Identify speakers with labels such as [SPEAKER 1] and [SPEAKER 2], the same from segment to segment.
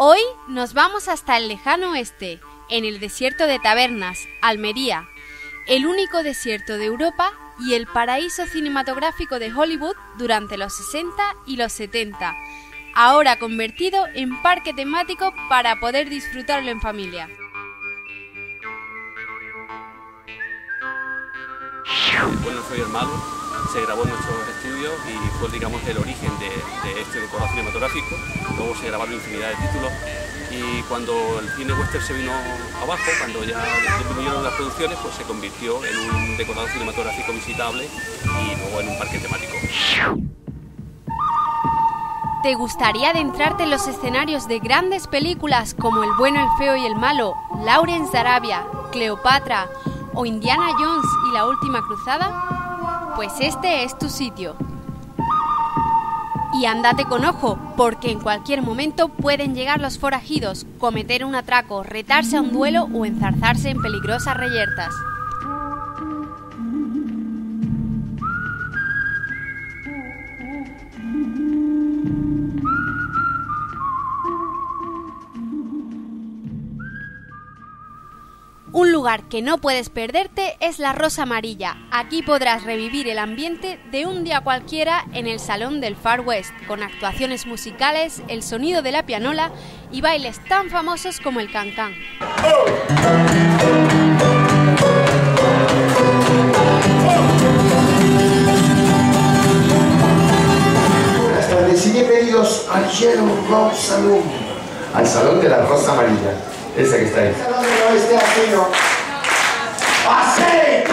[SPEAKER 1] Hoy nos vamos hasta el lejano oeste, en el desierto de Tabernas, Almería, el único desierto de Europa y el paraíso cinematográfico de Hollywood durante los 60 y los 70, ahora convertido en parque temático para poder disfrutarlo en familia.
[SPEAKER 2] Bueno, soy el malo, se grabó en nuestros estudios y fue digamos el origen de, este decorado cinematográfico, luego se grabaron infinidad de títulos y cuando el cine western se vino abajo, cuando ya disminuyeron las producciones, pues se convirtió en un decorado cinematográfico visitable y luego en un parque temático.
[SPEAKER 1] ¿Te gustaría adentrarte en los escenarios de grandes películas como El bueno, el feo y el malo, Lawrence de Arabia, Cleopatra o Indiana Jones y la última cruzada? Pues este es tu sitio. Y andate con ojo, porque en cualquier momento pueden llegar los forajidos, cometer un atraco, retarse a un duelo o enzarzarse en peligrosas reyertas. Un lugar que no puedes perderte es la Rosa Amarilla. Aquí podrás revivir el ambiente de un día cualquiera en el Salón del Far West, con actuaciones musicales, el sonido de la pianola y bailes tan famosos como el cancán.
[SPEAKER 3] Establecí pedidos al Yellow Rose Saloon, al Salón de la Rosa Amarilla, esa que está ahí. Asino. ¡Así!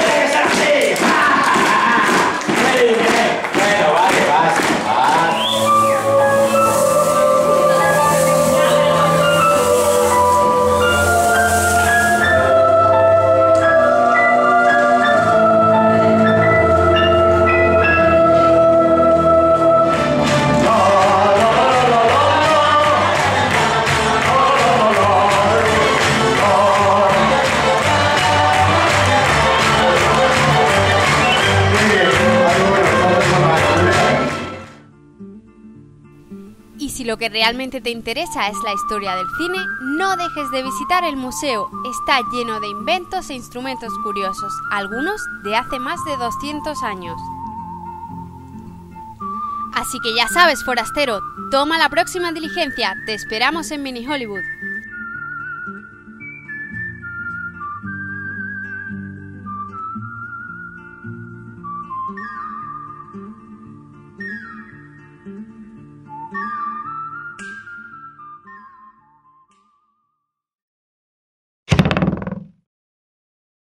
[SPEAKER 1] Lo que realmente te interesa es la historia del cine, no dejes de visitar el museo. Está lleno de inventos e instrumentos curiosos, algunos de hace más de 200 años. Así que ya sabes, forastero, toma la próxima diligencia. Te esperamos en Mini Hollywood.